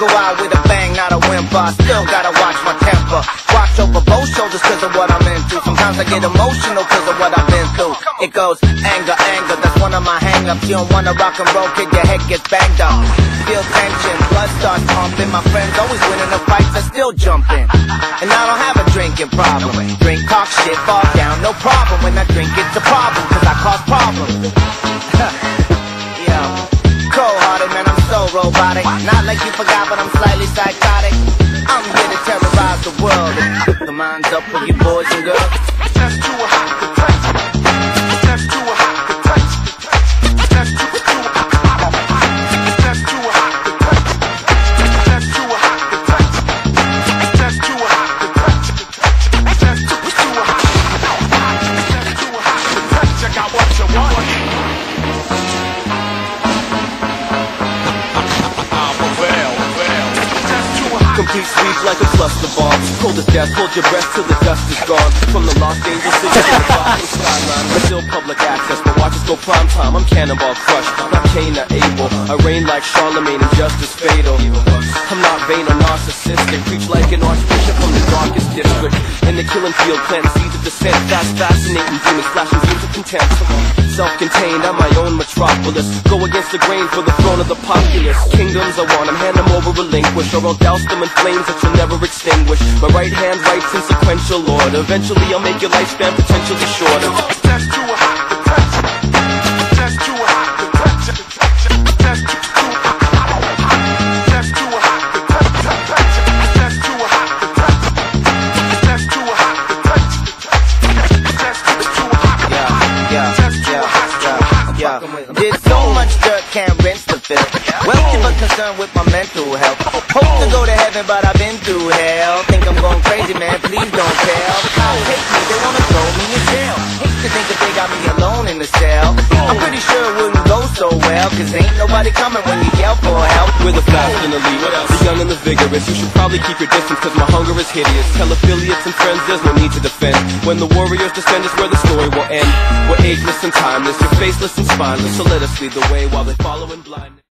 go out with a bang, not a whimper. I still gotta watch my temper. Watch over both shoulders cause of what I'm into. Sometimes I get emotional cause of what I've been through. It goes anger, anger, that's one of my hang-ups. You don't wanna rock and roll, kid, your head gets banged up. Feel tension, blood starts pumping. My friends always winning the fights, I still jumping. And I don't have a drinking problem. Drink, talk shit, fall down, no problem. When I drink, it's a problem, cause I cause problems. Robotic. Not like you forgot, but I'm slightly psychotic. I'm here to terrorize the world. The minds up for you boys and girls. Complete sweep like a cluster bomb. Cold as death, hold your breath till the dust is gone. From the Los Angeles city to the Gotham skyline. But still public access, but watch us go prime time. I'm cannonball crushed, not Cain or Abel. I reign like Charlemagne and justice fatal. I'm not vain or narcissistic. Preach like an archbishop from the darkest district. In the killing field, plant seeds of dissent. Fast, fascinating demons, flashing beams of contempt. Self-contained, I'm my own metropolis. Go against the grain for the throne of the populace. Kingdoms I want, them hand them over, relinquish, or I'll douse them in flames that you'll never extinguish. My right hand writes in sequential order. Eventually, I'll make your lifespan potentially shorter. Did so much dirt, can't rinse the filth. Well, keep a concern with my mental health. Hope to go to heaven, but I've been through hell. Think I'm going crazy, man, please don't tell. Me, they wanna well, cause ain't nobody coming when you yell for help. We're the fast and elite, the young and the vigorous. You should probably keep your distance, cause my hunger is hideous. Tell affiliates and friends there's no need to defend. When the warriors descend is where the story will end. We're ageless and timeless, you're faceless and spineless. So let us lead the way while they follow in blindness.